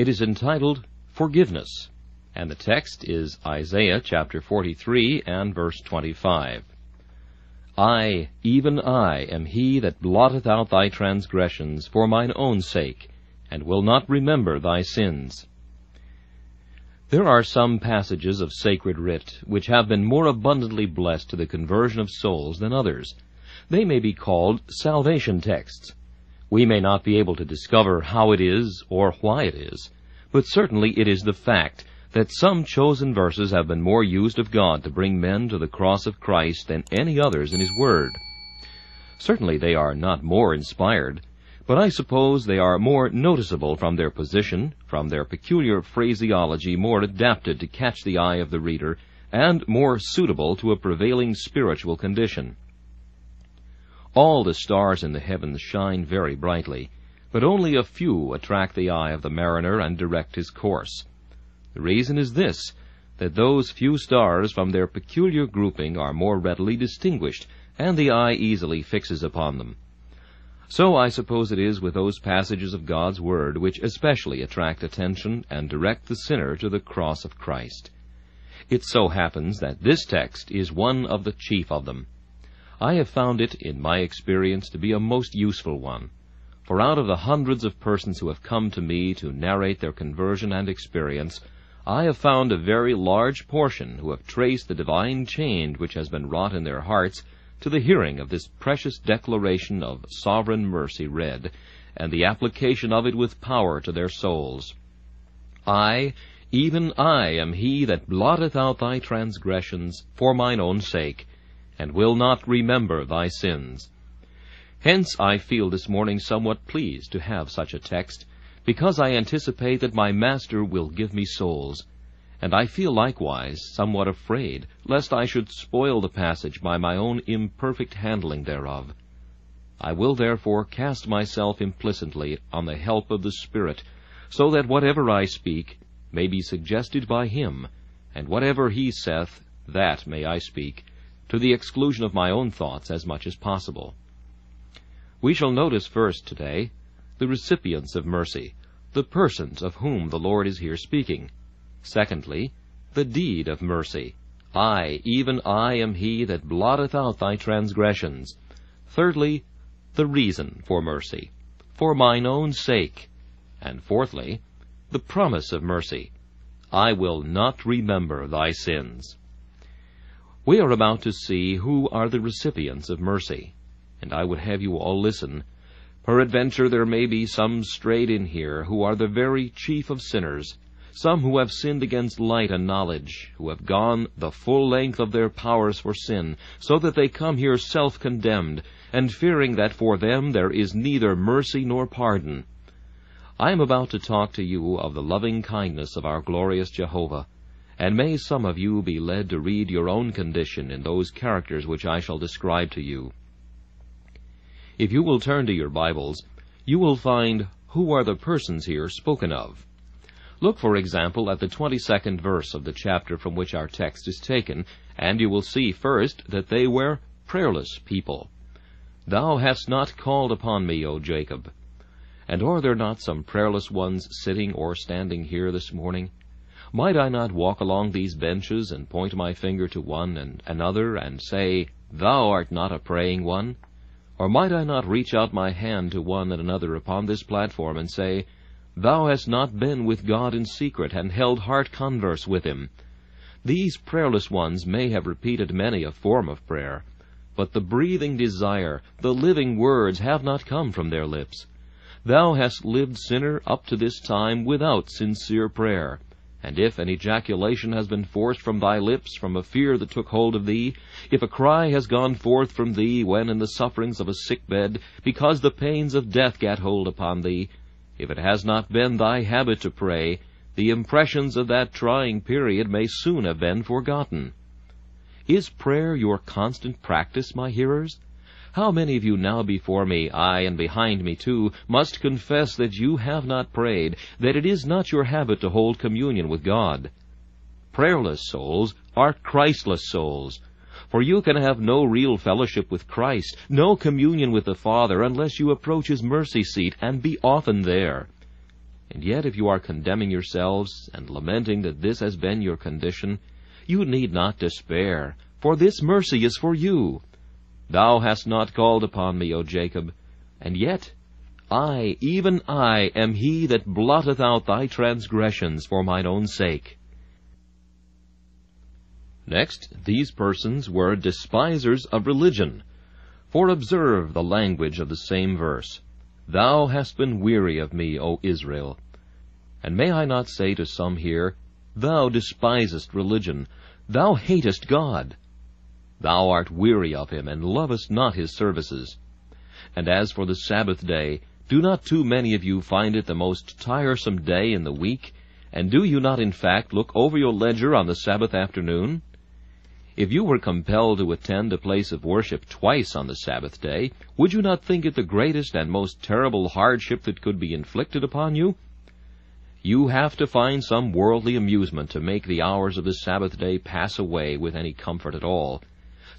It is entitled Forgiveness, and the text is Isaiah chapter 43 and verse 25. I, even I, am he that blotteth out thy transgressions for mine own sake, and will not remember thy sins. There are some passages of sacred writ which have been more abundantly blessed to the conversion of souls than others. They may be called salvation texts. We may not be able to discover how it is or why it is, but certainly it is the fact that some chosen verses have been more used of God to bring men to the cross of Christ than any others in His Word. Certainly they are not more inspired, but I suppose they are more noticeable from their position, from their peculiar phraseology more adapted to catch the eye of the reader, and more suitable to a prevailing spiritual condition. All the stars in the heavens shine very brightly, but only a few attract the eye of the mariner and direct his course. The reason is this, that those few stars from their peculiar grouping are more readily distinguished, and the eye easily fixes upon them. So I suppose it is with those passages of God's Word which especially attract attention and direct the sinner to the cross of Christ. It so happens that this text is one of the chief of them. I have found it, in my experience, to be a most useful one. For out of the hundreds of persons who have come to me to narrate their conversion and experience, I have found a very large portion who have traced the divine change which has been wrought in their hearts to the hearing of this precious declaration of sovereign mercy read, and the application of it with power to their souls. I, even I, am he that blotteth out thy transgressions for mine own sake, and will not remember thy sins. Hence I feel this morning somewhat pleased to have such a text, because I anticipate that my Master will give me souls, and I feel likewise somewhat afraid lest I should spoil the passage by my own imperfect handling thereof. I will therefore cast myself implicitly on the help of the Spirit, so that whatever I speak may be suggested by Him, and whatever He saith, that may I speak, to the exclusion of my own thoughts as much as possible. We shall notice first today the recipients of mercy, the persons of whom the Lord is here speaking. Secondly, the deed of mercy. I, even I, am he that blotteth out thy transgressions. Thirdly, the reason for mercy, for mine own sake. And fourthly, the promise of mercy. I will not remember thy sins. We are about to see who are the recipients of mercy, and I would have you all listen Peradventure there may be some strayed in here who are the very chief of sinners, some who have sinned against light and knowledge, who have gone the full length of their powers for sin, so that they come here self-condemned, and fearing that for them there is neither mercy nor pardon. I am about to talk to you of the loving kindness of our glorious Jehovah, and may some of you be led to read your own condition in those characters which I shall describe to you. If you will turn to your Bibles, you will find who are the persons here spoken of. Look, for example, at the 22nd verse of the chapter from which our text is taken, and you will see first that they were prayerless people. Thou hast not called upon me, O Jacob. And are there not some prayerless ones sitting or standing here this morning? Might I not walk along these benches and point my finger to one and another and say, Thou art not a praying one? Or might I not reach out my hand to one and another upon this platform and say, Thou hast not been with God in secret, and held heart converse with Him. These prayerless ones may have repeated many a form of prayer, but the breathing desire, the living words have not come from their lips. Thou hast lived, sinner, up to this time without sincere prayer. And if an ejaculation has been forced from thy lips from a fear that took hold of thee, if a cry has gone forth from thee when in the sufferings of a sick bed, because the pains of death gat hold upon thee, if it has not been thy habit to pray, the impressions of that trying period may soon have been forgotten. Is prayer your constant practice, my hearers? How many of you now before me, ay, and behind me too, must confess that you have not prayed, that it is not your habit to hold communion with God? Prayerless souls are Christless souls. For you can have no real fellowship with Christ, no communion with the Father, unless you approach His mercy seat and be often there. And yet if you are condemning yourselves, and lamenting that this has been your condition, you need not despair, for this mercy is for you. Thou hast not called upon me, O Jacob, and yet I, even I, am he that blotteth out thy transgressions for mine own sake. Next, these persons were despisers of religion. For observe the language of the same verse. Thou hast been weary of me, O Israel. And may I not say to some here, Thou despisest religion, thou hatest God. Thou art weary of him, and lovest not his services. And as for the Sabbath day, do not too many of you find it the most tiresome day in the week? And do you not in fact look over your ledger on the Sabbath afternoon? If you were compelled to attend a place of worship twice on the Sabbath day, would you not think it the greatest and most terrible hardship that could be inflicted upon you? You have to find some worldly amusement to make the hours of the Sabbath day pass away with any comfort at all.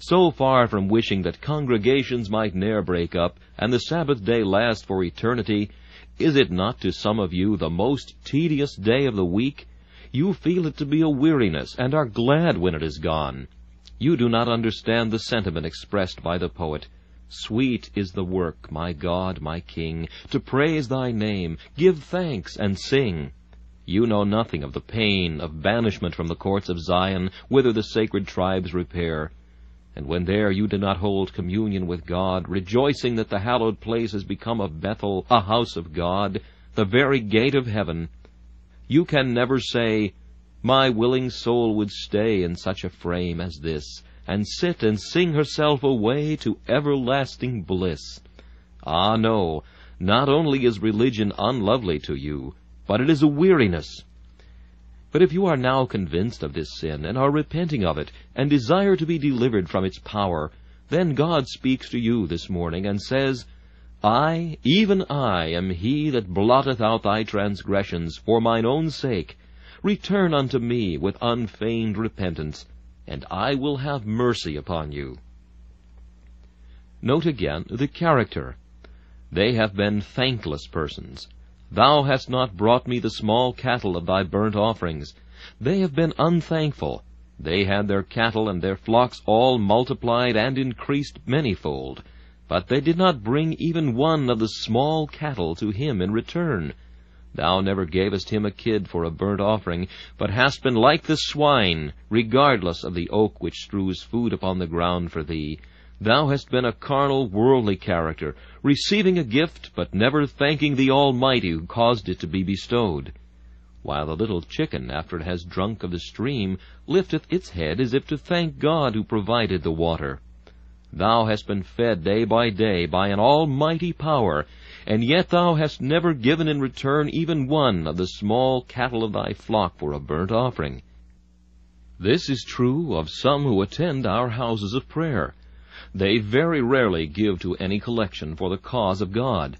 So far from wishing that congregations might ne'er break up, and the Sabbath day last for eternity, is it not to some of you the most tedious day of the week? You feel it to be a weariness, and are glad when it is gone. You do not understand the sentiment expressed by the poet. Sweet is the work, my God, my King, to praise thy name, give thanks, and sing. You know nothing of the pain of banishment from the courts of Zion, whither the sacred tribes repair. And when there you do not hold communion with God, rejoicing that the hallowed place has become a Bethel, a house of God, the very gate of heaven, you can never say, my willing soul would stay in such a frame as this, and sit and sing herself away to everlasting bliss. Ah, no, not only is religion unlovely to you, but it is a weariness. But if you are now convinced of this sin, and are repenting of it, and desire to be delivered from its power, then God speaks to you this morning, and says, I, even I, am he that blotteth out thy transgressions for mine own sake, Return unto me with unfeigned repentance, and I will have mercy upon you. Note again the character. They have been thankless persons. Thou hast not brought me the small cattle of thy burnt offerings. They have been unthankful. They had their cattle and their flocks all multiplied and increased manyfold. But they did not bring even one of the small cattle to him in return. Thou never gavest him a kid for a burnt offering, but hast been like the swine, regardless of the oak which strews food upon the ground for thee. Thou hast been a carnal, worldly character, receiving a gift, but never thanking the Almighty who caused it to be bestowed. While the little chicken, after it has drunk of the stream, lifteth its head as if to thank God who provided the water. Thou hast been fed day by day by an almighty power, and yet thou hast never given in return even one of the small cattle of thy flock for a burnt offering. This is true of some who attend our houses of prayer. They very rarely give to any collection for the cause of God.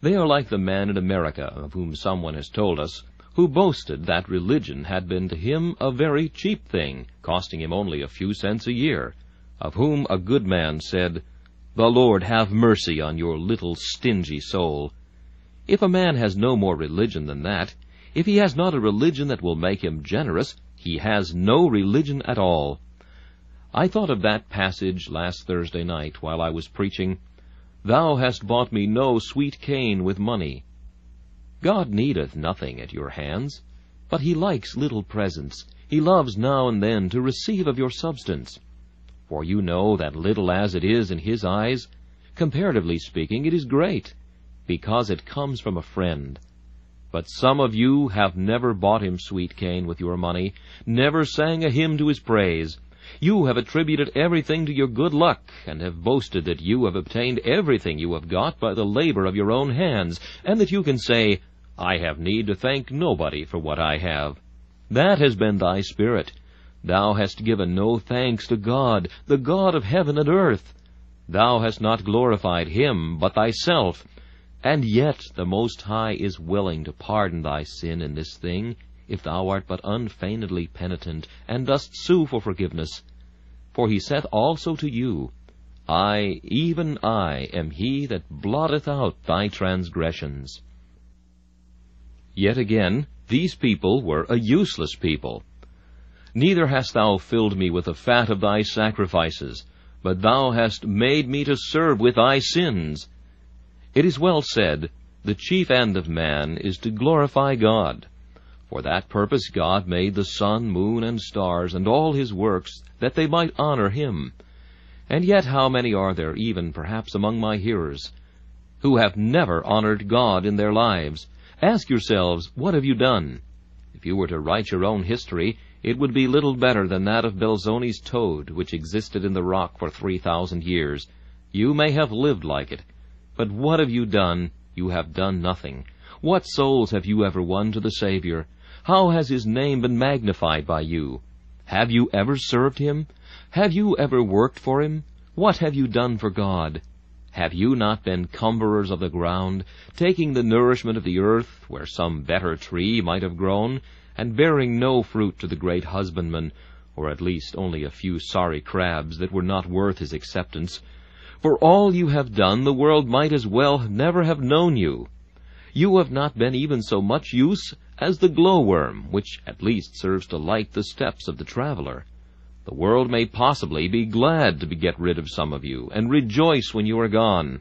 They are like the man in America, of whom someone has told us, who boasted that religion had been to him a very cheap thing, costing him only a few cents a year, of whom a good man said, the Lord have mercy on your little stingy soul. If a man has no more religion than that, if he has not a religion that will make him generous, he has no religion at all. I thought of that passage last Thursday night while I was preaching, Thou hast bought me no sweet cane with money. God needeth nothing at your hands, but he likes little presents. He loves now and then to receive of your substance. For you know that little as it is in his eyes, comparatively speaking, it is great, because it comes from a friend. But some of you have never bought him sweet cane with your money, never sang a hymn to his praise. You have attributed everything to your good luck, and have boasted that you have obtained everything you have got by the labor of your own hands, and that you can say, I have need to thank nobody for what I have. That has been thy spirit. Thou hast given no thanks to God, the God of heaven and earth. Thou hast not glorified him, but thyself. And yet the Most High is willing to pardon thy sin in this thing, if thou art but unfeignedly penitent, and dost sue for forgiveness. For he saith also to you, I, even I, am he that blotteth out thy transgressions. Yet again, these people were a useless people. Neither hast thou filled me with the fat of thy sacrifices, but thou hast made me to serve with thy sins. It is well said, The chief end of man is to glorify God. For that purpose God made the sun, moon, and stars, and all his works, that they might honor him. And yet how many are there, even perhaps among my hearers, who have never honored God in their lives? Ask yourselves, what have you done? If you were to write your own history, it would be little better than that of Belzoni's toad, which existed in the rock for three thousand years. You may have lived like it. But what have you done? You have done nothing. What souls have you ever won to the Savior? How has his name been magnified by you? Have you ever served him? Have you ever worked for him? What have you done for God? Have you not been cumberers of the ground, taking the nourishment of the earth where some better tree might have grown, and bearing no fruit to the great husbandman, or at least only a few sorry crabs that were not worth his acceptance? For all you have done, the world might as well never have known you. You have not been even so much use as the glowworm, which at least serves to light the steps of the traveler. The world may possibly be glad to get rid of some of you, and rejoice when you are gone.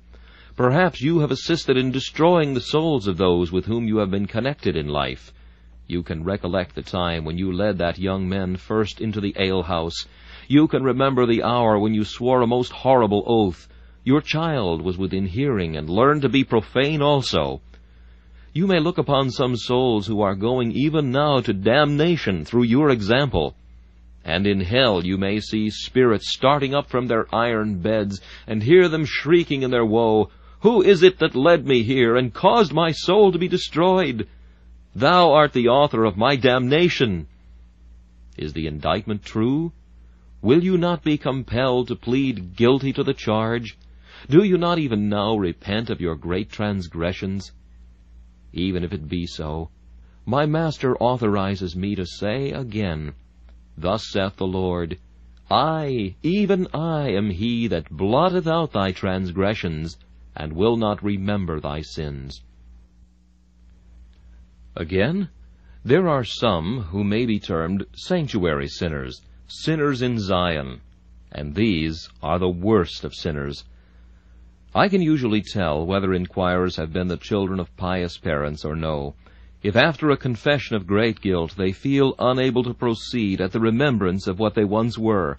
Perhaps you have assisted in destroying the souls of those with whom you have been connected in life. You can recollect the time when you led that young man first into the alehouse. You can remember the hour when you swore a most horrible oath. Your child was within hearing and learned to be profane also. You may look upon some souls who are going even now to damnation through your example. And in hell you may see spirits starting up from their iron beds, and hear them shrieking in their woe, Who is it that led me here, and caused my soul to be destroyed? Thou art the author of my damnation. Is the indictment true? Will you not be compelled to plead guilty to the charge? Do you not even now repent of your great transgressions? Even if it be so, my Master authorizes me to say again, Thus saith the Lord, I, even I, am he that blotteth out thy transgressions, and will not remember thy sins. Again, there are some who may be termed sanctuary sinners, sinners in Zion, and these are the worst of sinners. I can usually tell whether inquirers have been the children of pious parents or no, if after a confession of great guilt they feel unable to proceed at the remembrance of what they once were.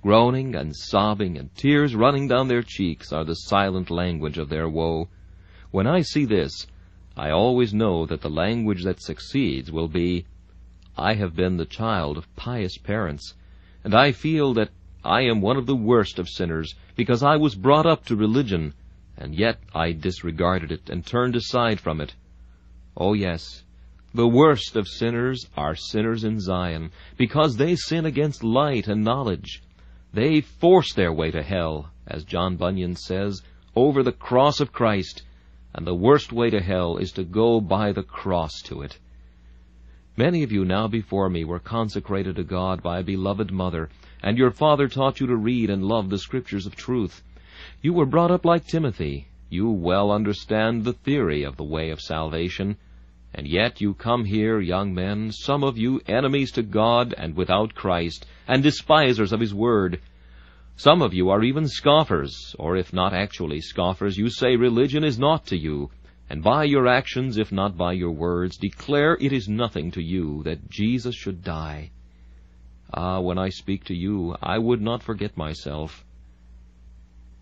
Groaning and sobbing and tears running down their cheeks are the silent language of their woe. When I see this, I always know that the language that succeeds will be, I have been the child of pious parents, and I feel that I am one of the worst of sinners, because I was brought up to religion, and yet I disregarded it and turned aside from it. Oh yes, the worst of sinners are sinners in Zion, because they sin against light and knowledge. They force their way to hell, as John Bunyan says, over the cross of Christ, and the worst way to hell is to go by the cross to it. Many of you now before me were consecrated to God by a beloved mother, and your father taught you to read and love the Scriptures of truth. You were brought up like Timothy. You well understand the theory of the way of salvation. And yet you come here, young men, some of you enemies to God and without Christ, and despisers of His Word. Some of you are even scoffers, or if not actually scoffers, you say religion is naught to you, and by your actions, if not by your words, declare it is nothing to you that Jesus should die. Ah, when I speak to you, I would not forget myself.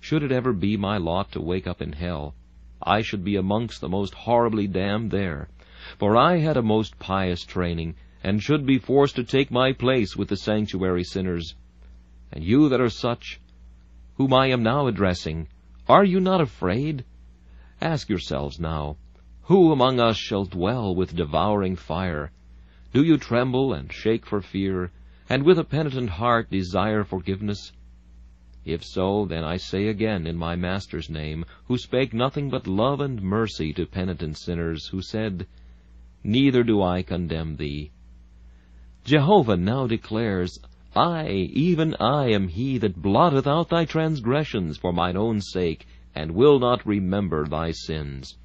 Should it ever be my lot to wake up in hell, I should be amongst the most horribly damned there, for I had a most pious training, and should be forced to take my place with the sanctuary sinners. And you that are such, whom I am now addressing, are you not afraid? Ask yourselves now, who among us shall dwell with devouring fire? Do you tremble and shake for fear, and with a penitent heart desire forgiveness? If so, then I say again in my Master's name, who spake nothing but love and mercy to penitent sinners, who said, Neither do I condemn thee. Jehovah now declares, I, even I, am he that blotteth out thy transgressions for mine own sake, and will not remember thy sins.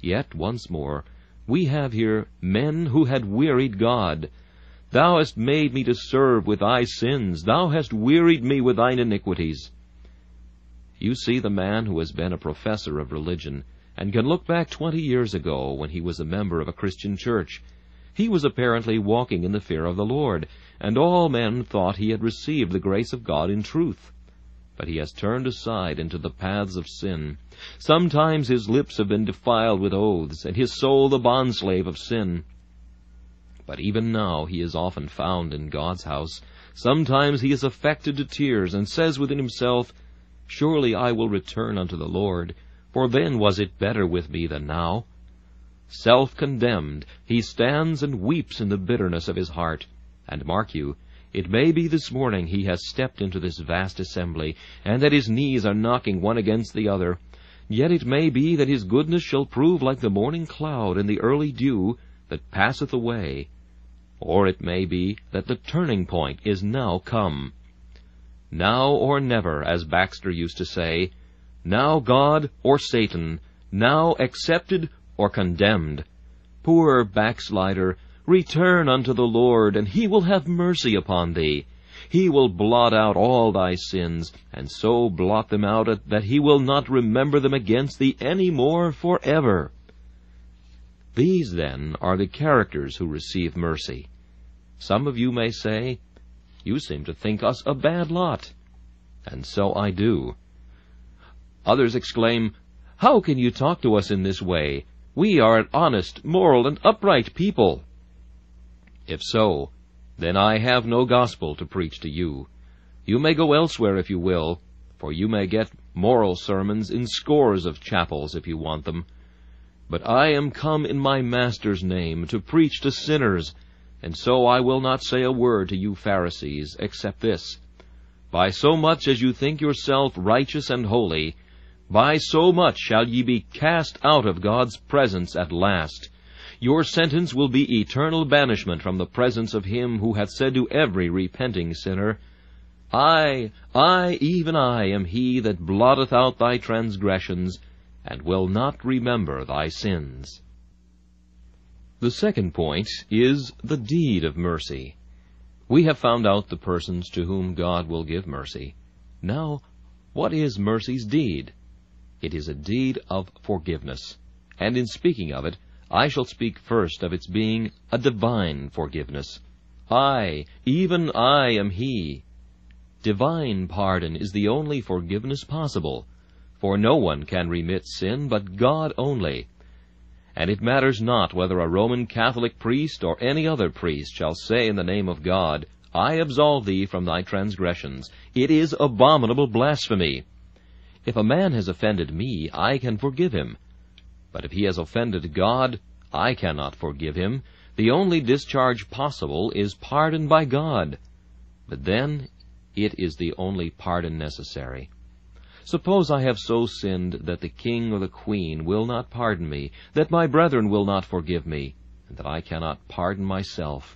Yet, once more, we have here men who had wearied God. Thou hast made me to serve with thy sins. Thou hast wearied me with thine iniquities. You see the man who has been a professor of religion and can look back twenty years ago when he was a member of a Christian church. He was apparently walking in the fear of the Lord, and all men thought he had received the grace of God in truth. But he has turned aside into the paths of sin. Sometimes his lips have been defiled with oaths, and his soul the bondslave of sin. But even now he is often found in God's house. Sometimes he is affected to tears, and says within himself, Surely I will return unto the Lord, for then was it better with me than now. Self-condemned, he stands and weeps in the bitterness of his heart. And mark you, it may be this morning he has stepped into this vast assembly, and that his knees are knocking one against the other. Yet it may be that his goodness shall prove like the morning cloud and the early dew that passeth away. Or it may be that the turning point is now come. Now or never, as Baxter used to say, now God or Satan, now accepted or condemned. Poor backslider, return unto the Lord, and he will have mercy upon thee. He will blot out all thy sins, and so blot them out that he will not remember them against thee any more for ever. These, then, are the characters who receive mercy. Some of you may say, you seem to think us a bad lot. And so I do. Others exclaim, How can you talk to us in this way? We are an honest, moral, and upright people. If so, then I have no gospel to preach to you. You may go elsewhere if you will, for you may get moral sermons in scores of chapels if you want them. But I am come in my Master's name to preach to sinners, and so I will not say a word to you Pharisees, except this. By so much as you think yourself righteous and holy, by so much shall ye be cast out of God's presence at last. Your sentence will be eternal banishment from the presence of him who hath said to every repenting sinner, I, I, even I, am he that blotteth out thy transgressions, and will not remember thy sins. The second point is the deed of mercy. We have found out the persons to whom God will give mercy. Now, what is mercy's deed? It is a deed of forgiveness. And in speaking of it, I shall speak first of its being a divine forgiveness. I, even I, am He. Divine pardon is the only forgiveness possible, for no one can remit sin but God only and it matters not whether a Roman Catholic priest or any other priest shall say in the name of God, I absolve thee from thy transgressions. It is abominable blasphemy. If a man has offended me, I can forgive him. But if he has offended God, I cannot forgive him. The only discharge possible is pardon by God. But then it is the only pardon necessary. Suppose I have so sinned that the king or the queen will not pardon me, that my brethren will not forgive me, and that I cannot pardon myself.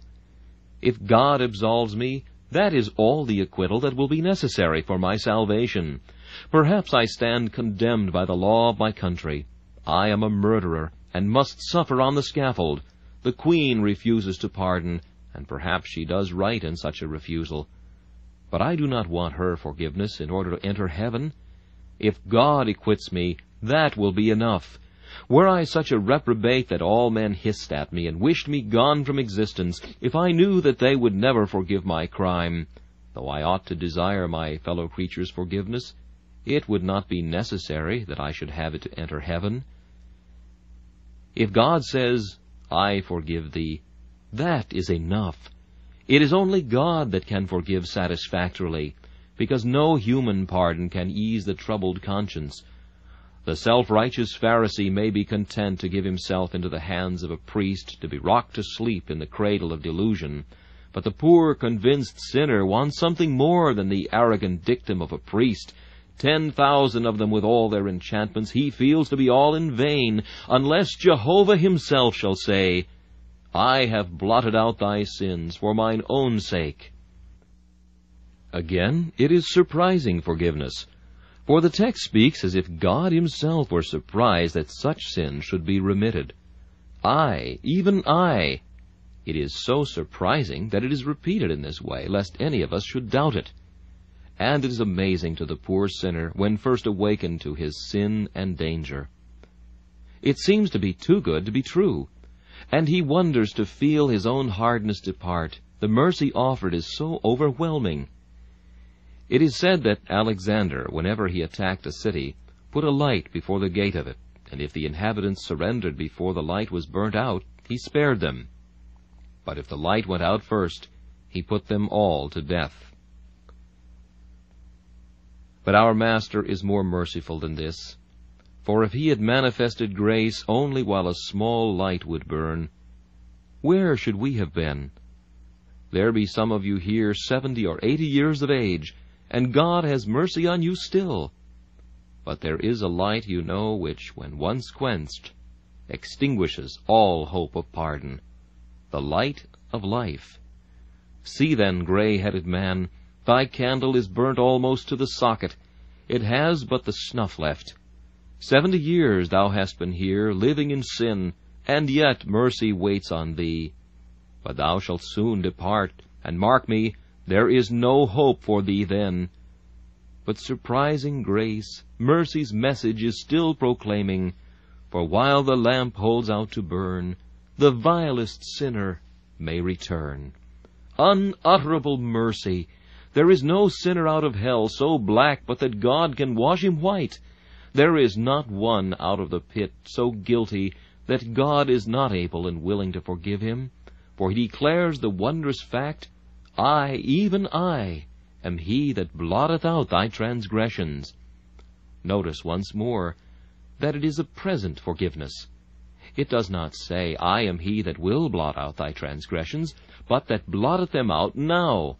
If God absolves me, that is all the acquittal that will be necessary for my salvation. Perhaps I stand condemned by the law of my country. I am a murderer, and must suffer on the scaffold. The queen refuses to pardon, and perhaps she does right in such a refusal. But I do not want her forgiveness in order to enter heaven. If God acquits me, that will be enough. Were I such a reprobate that all men hissed at me and wished me gone from existence, if I knew that they would never forgive my crime, though I ought to desire my fellow creatures' forgiveness, it would not be necessary that I should have it to enter heaven. If God says, I forgive thee, that is enough. It is only God that can forgive satisfactorily because no human pardon can ease the troubled conscience. The self-righteous Pharisee may be content to give himself into the hands of a priest to be rocked to sleep in the cradle of delusion, but the poor convinced sinner wants something more than the arrogant dictum of a priest. Ten thousand of them with all their enchantments he feels to be all in vain, unless Jehovah himself shall say, I have blotted out thy sins for mine own sake. Again, it is surprising forgiveness. For the text speaks as if God himself were surprised that such sins should be remitted. I, even I. It is so surprising that it is repeated in this way, lest any of us should doubt it. And it is amazing to the poor sinner when first awakened to his sin and danger. It seems to be too good to be true, and he wonders to feel his own hardness depart. The mercy offered is so overwhelming. It is said that Alexander, whenever he attacked a city, put a light before the gate of it, and if the inhabitants surrendered before the light was burnt out, he spared them. But if the light went out first, he put them all to death. But our Master is more merciful than this. For if he had manifested grace only while a small light would burn, where should we have been? There be some of you here seventy or eighty years of age, and God has mercy on you still. But there is a light, you know, which, when once quenched, extinguishes all hope of pardon, the light of life. See then, gray-headed man, thy candle is burnt almost to the socket. It has but the snuff left. Seventy years thou hast been here, living in sin, and yet mercy waits on thee. But thou shalt soon depart, and mark me, there is no hope for thee then. But surprising grace, mercy's message is still proclaiming, for while the lamp holds out to burn, the vilest sinner may return. Unutterable mercy! There is no sinner out of hell so black but that God can wash him white. There is not one out of the pit so guilty that God is not able and willing to forgive him, for he declares the wondrous fact I, even I, am he that blotteth out thy transgressions. Notice once more that it is a present forgiveness. It does not say, I am he that will blot out thy transgressions, but that blotteth them out now.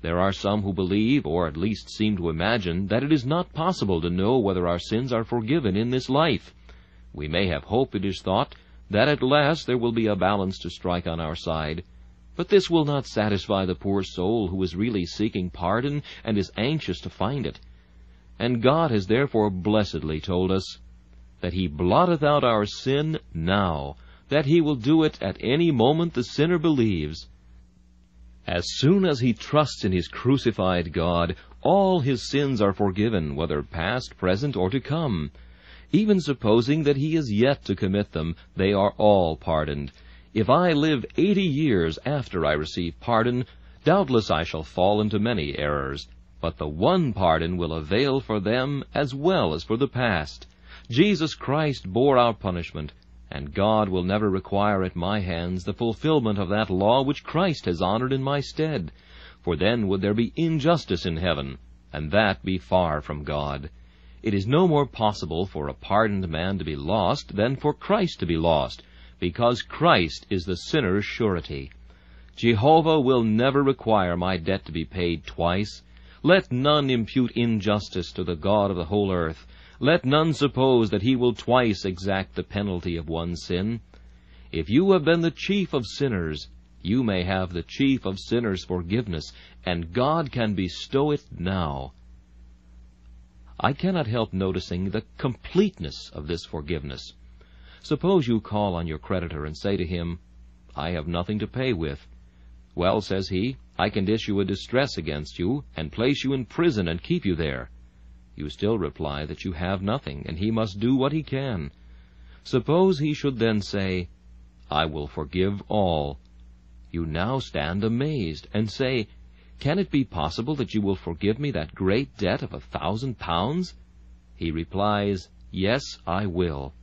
There are some who believe, or at least seem to imagine, that it is not possible to know whether our sins are forgiven in this life. We may have hope, it is thought, that at last there will be a balance to strike on our side, but this will not satisfy the poor soul who is really seeking pardon and is anxious to find it. And God has therefore blessedly told us that He blotteth out our sin now, that He will do it at any moment the sinner believes. As soon as he trusts in his crucified God, all his sins are forgiven, whether past, present, or to come. Even supposing that he is yet to commit them, they are all pardoned, if I live eighty years after I receive pardon, doubtless I shall fall into many errors, but the one pardon will avail for them as well as for the past. Jesus Christ bore our punishment, and God will never require at my hands the fulfillment of that law which Christ has honored in my stead, for then would there be injustice in heaven, and that be far from God. It is no more possible for a pardoned man to be lost than for Christ to be lost, because Christ is the sinner's surety. Jehovah will never require my debt to be paid twice. Let none impute injustice to the God of the whole earth. Let none suppose that he will twice exact the penalty of one sin. If you have been the chief of sinners, you may have the chief of sinners' forgiveness, and God can bestow it now. I cannot help noticing the completeness of this forgiveness. Suppose you call on your creditor and say to him, I have nothing to pay with. Well, says he, I can issue a distress against you, and place you in prison and keep you there. You still reply that you have nothing, and he must do what he can. Suppose he should then say, I will forgive all. You now stand amazed, and say, Can it be possible that you will forgive me that great debt of a thousand pounds? He replies, Yes, I will.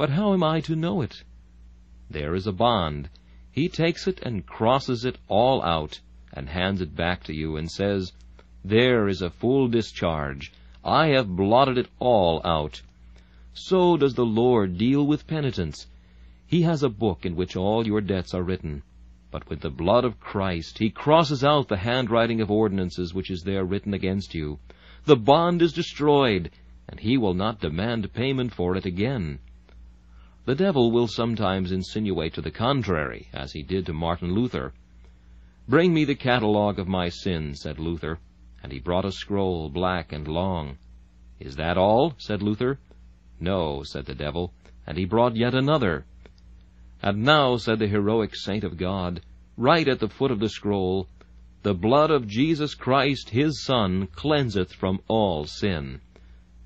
But how am I to know it? There is a bond. He takes it and crosses it all out, and hands it back to you, and says, There is a full discharge. I have blotted it all out. So does the Lord deal with penitents. He has a book in which all your debts are written. But with the blood of Christ he crosses out the handwriting of ordinances which is there written against you. The bond is destroyed, and he will not demand payment for it again. The devil will sometimes insinuate to the contrary, as he did to Martin Luther. Bring me the catalogue of my sins, said Luther, and he brought a scroll, black and long. Is that all? said Luther. No, said the devil, and he brought yet another. And now, said the heroic saint of God, right at the foot of the scroll, The blood of Jesus Christ, his Son, cleanseth from all sin.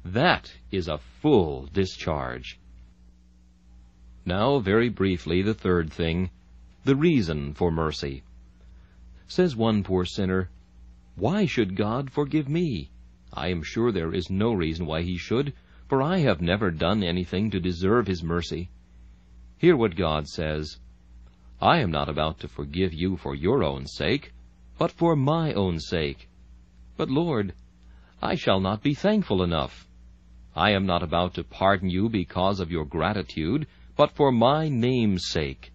That is a full discharge. Now, very briefly, the third thing, the reason for mercy. Says one poor sinner, Why should God forgive me? I am sure there is no reason why he should, for I have never done anything to deserve his mercy. Hear what God says. I am not about to forgive you for your own sake, but for my own sake. But, Lord, I shall not be thankful enough. I am not about to pardon you because of your gratitude, but for my name's sake.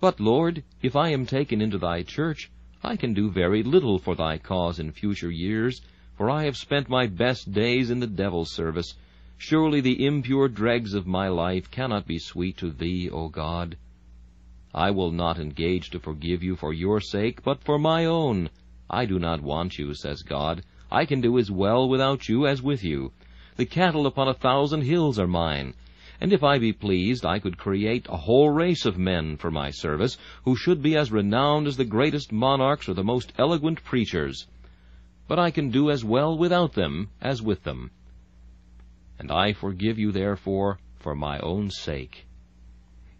But, Lord, if I am taken into thy church, I can do very little for thy cause in future years, for I have spent my best days in the devil's service. Surely the impure dregs of my life cannot be sweet to thee, O God. I will not engage to forgive you for your sake, but for my own. I do not want you, says God. I can do as well without you as with you. The cattle upon a thousand hills are mine. And if I be pleased, I could create a whole race of men for my service, who should be as renowned as the greatest monarchs or the most eloquent preachers. But I can do as well without them as with them. And I forgive you, therefore, for my own sake.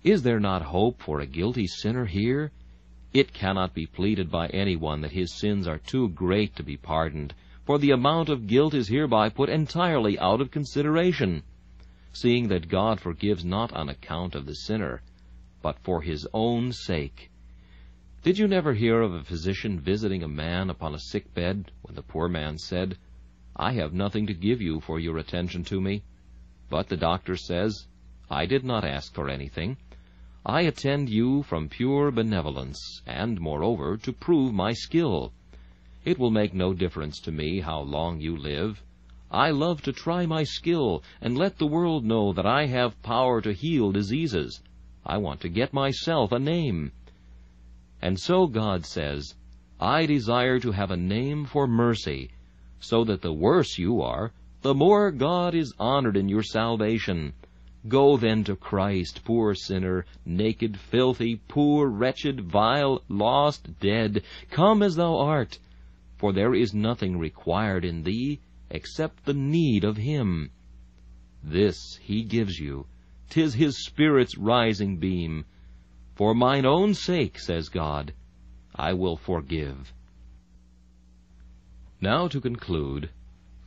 Is there not hope for a guilty sinner here? It cannot be pleaded by anyone that his sins are too great to be pardoned, for the amount of guilt is hereby put entirely out of consideration seeing that God forgives not on account of the sinner, but for his own sake. Did you never hear of a physician visiting a man upon a sick bed, when the poor man said, I have nothing to give you for your attention to me? But the doctor says, I did not ask for anything. I attend you from pure benevolence, and, moreover, to prove my skill. It will make no difference to me how long you live. I love to try my skill and let the world know that I have power to heal diseases. I want to get myself a name. And so God says, I desire to have a name for mercy, so that the worse you are, the more God is honored in your salvation. Go then to Christ, poor sinner, naked, filthy, poor, wretched, vile, lost, dead. Come as thou art, for there is nothing required in thee except the need of Him. This He gives you. Tis His Spirit's rising beam. For mine own sake, says God, I will forgive. Now to conclude,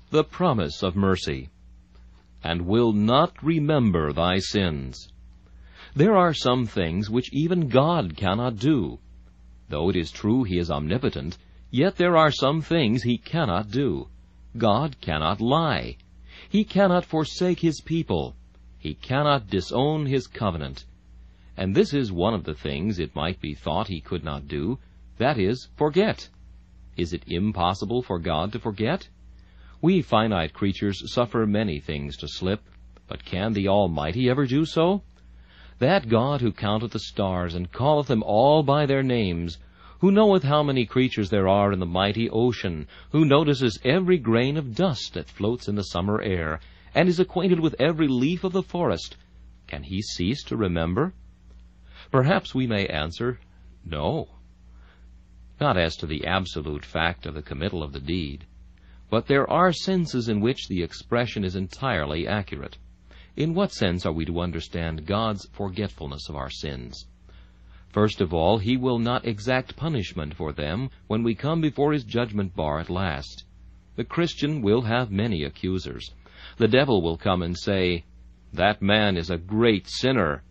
the promise of mercy, and will not remember thy sins. There are some things which even God cannot do. Though it is true he is omnipotent, yet there are some things he cannot do. God cannot lie. He cannot forsake his people. He cannot disown his covenant. And this is one of the things it might be thought he could not do, that is, forget. Is it impossible for God to forget? We finite creatures suffer many things to slip, but can the Almighty ever do so? That God who counteth the stars, and calleth them all by their names, who knoweth how many creatures there are in the mighty ocean, who notices every grain of dust that floats in the summer air, and is acquainted with every leaf of the forest, can he cease to remember? Perhaps we may answer, No. Not as to the absolute fact of the committal of the deed, but there are senses in which the expression is entirely accurate. In what sense are we to understand God's forgetfulness of our sins? First of all, he will not exact punishment for them when we come before his judgment bar at last. The Christian will have many accusers. The devil will come and say, That man is a great sinner.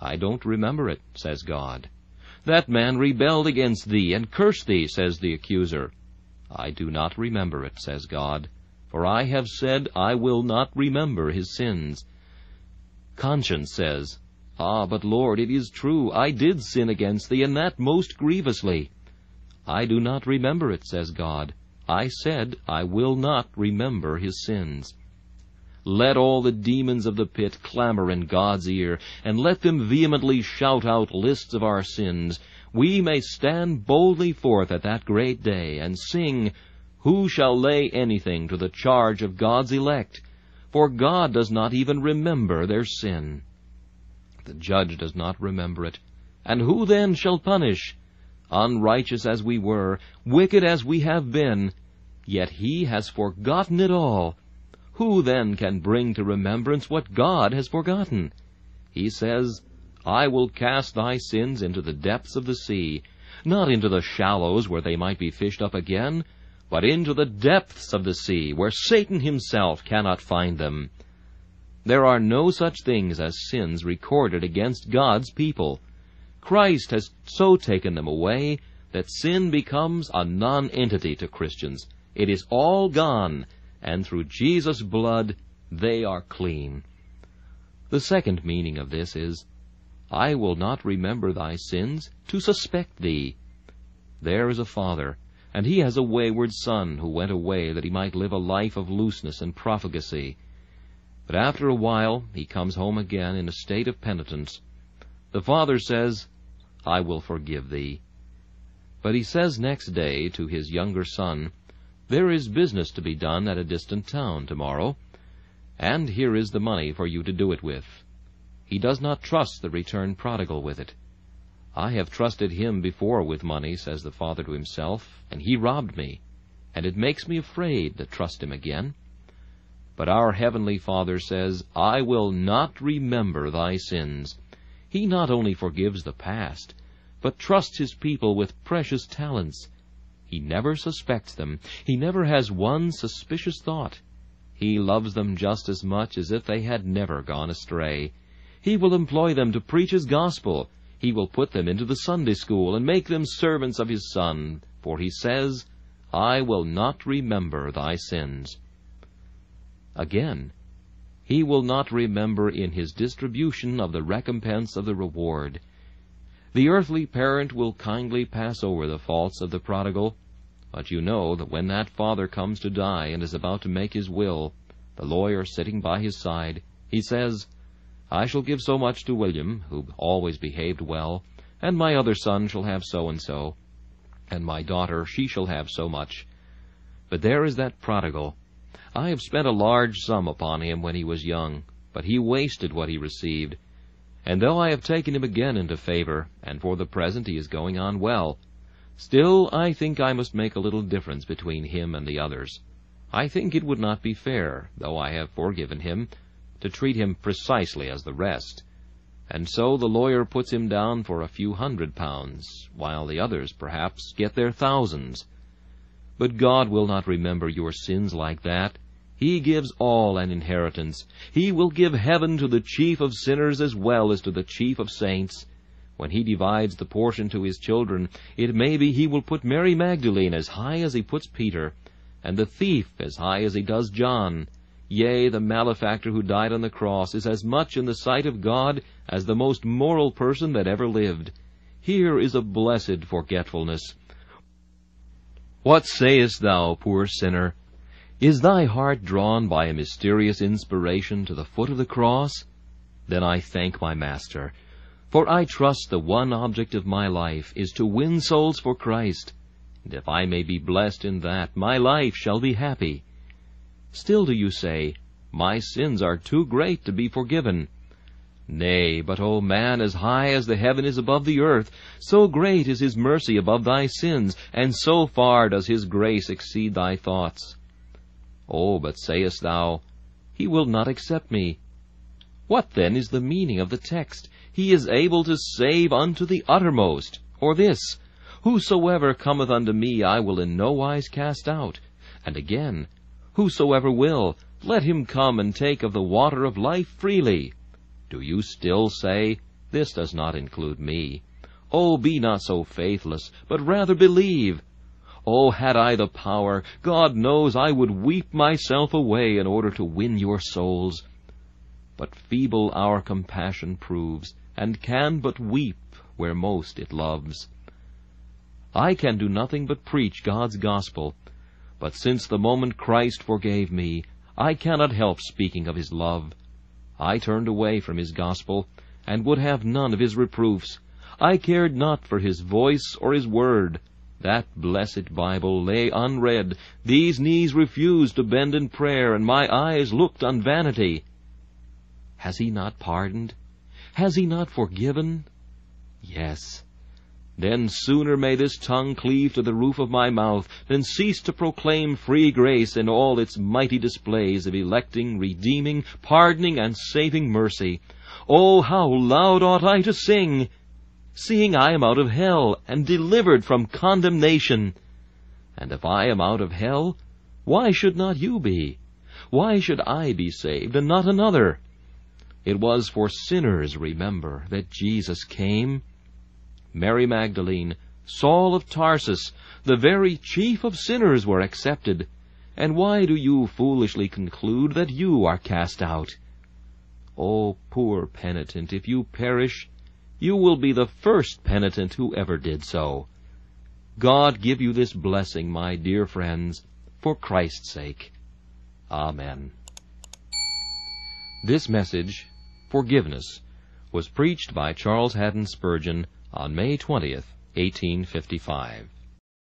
I don't remember it, says God. That man rebelled against thee and cursed thee, says the accuser. I do not remember it, says God, for I have said I will not remember his sins. Conscience says, Ah, but Lord, it is true, I did sin against thee, and that most grievously. I do not remember it, says God. I said, I will not remember his sins. Let all the demons of the pit clamor in God's ear, and let them vehemently shout out lists of our sins. We may stand boldly forth at that great day, and sing, Who shall lay anything to the charge of God's elect? For God does not even remember their sin. The judge does not remember it. And who then shall punish? Unrighteous as we were, wicked as we have been, yet he has forgotten it all. Who then can bring to remembrance what God has forgotten? He says, I will cast thy sins into the depths of the sea, not into the shallows where they might be fished up again, but into the depths of the sea, where Satan himself cannot find them. There are no such things as sins recorded against God's people. Christ has so taken them away that sin becomes a non-entity to Christians. It is all gone, and through Jesus' blood they are clean. The second meaning of this is, I will not remember thy sins to suspect thee. There is a father, and he has a wayward son who went away that he might live a life of looseness and profligacy. But after a while he comes home again in a state of penitence. The father says, I will forgive thee. But he says next day to his younger son, There is business to be done at a distant town tomorrow, and here is the money for you to do it with. He does not trust the returned prodigal with it. I have trusted him before with money, says the father to himself, and he robbed me, and it makes me afraid to trust him again. But our heavenly Father says, I will not remember thy sins. He not only forgives the past, but trusts his people with precious talents. He never suspects them. He never has one suspicious thought. He loves them just as much as if they had never gone astray. He will employ them to preach his gospel, he will put them into the Sunday school and make them servants of his Son, for he says, I will not remember thy sins. Again, he will not remember in his distribution of the recompense of the reward. The earthly parent will kindly pass over the faults of the prodigal, but you know that when that father comes to die and is about to make his will, the lawyer sitting by his side, he says, I shall give so much to William, who always behaved well, and my other son shall have so and so, and my daughter, she shall have so much. But there is that prodigal. I have spent a large sum upon him when he was young, but he wasted what he received. And though I have taken him again into favor, and for the present he is going on well, still I think I must make a little difference between him and the others. I think it would not be fair, though I have forgiven him, to treat him precisely as the rest. And so the lawyer puts him down for a few hundred pounds, while the others, perhaps, get their thousands. But God will not remember your sins like that. He gives all an inheritance. He will give heaven to the chief of sinners as well as to the chief of saints. When he divides the portion to his children, it may be he will put Mary Magdalene as high as he puts Peter, and the thief as high as he does John, Yea, the malefactor who died on the cross is as much in the sight of God as the most moral person that ever lived. Here is a blessed forgetfulness. What sayest thou, poor sinner? Is thy heart drawn by a mysterious inspiration to the foot of the cross? Then I thank my Master, for I trust the one object of my life is to win souls for Christ, and if I may be blessed in that, my life shall be happy. Still do you say, My sins are too great to be forgiven. Nay, but, O man, as high as the heaven is above the earth, so great is his mercy above thy sins, and so far does his grace exceed thy thoughts. O, but sayest thou, He will not accept me. What then is the meaning of the text? He is able to save unto the uttermost. Or this, Whosoever cometh unto me I will in no wise cast out. And again, Whosoever will, let him come and take of the water of life freely. Do you still say, This does not include me? Oh, be not so faithless, but rather believe. Oh, had I the power, God knows I would weep myself away in order to win your souls. But feeble our compassion proves, and can but weep where most it loves. I can do nothing but preach God's gospel, but since the moment Christ forgave me, I cannot help speaking of his love. I turned away from his gospel, and would have none of his reproofs. I cared not for his voice or his word. That blessed Bible lay unread. These knees refused to bend in prayer, and my eyes looked on vanity. Has he not pardoned? Has he not forgiven? Yes. Then sooner may this tongue cleave to the roof of my mouth than cease to proclaim free grace in all its mighty displays of electing, redeeming, pardoning, and saving mercy. Oh, how loud ought I to sing! Seeing I am out of hell, and delivered from condemnation. And if I am out of hell, why should not you be? Why should I be saved, and not another? It was for sinners, remember, that Jesus came. Mary Magdalene, Saul of Tarsus, the very chief of sinners were accepted. And why do you foolishly conclude that you are cast out? O poor penitent, if you perish, you will be the first penitent who ever did so. God give you this blessing, my dear friends, for Christ's sake. Amen. This message, Forgiveness, was preached by Charles Haddon Spurgeon on May 20th, 1855.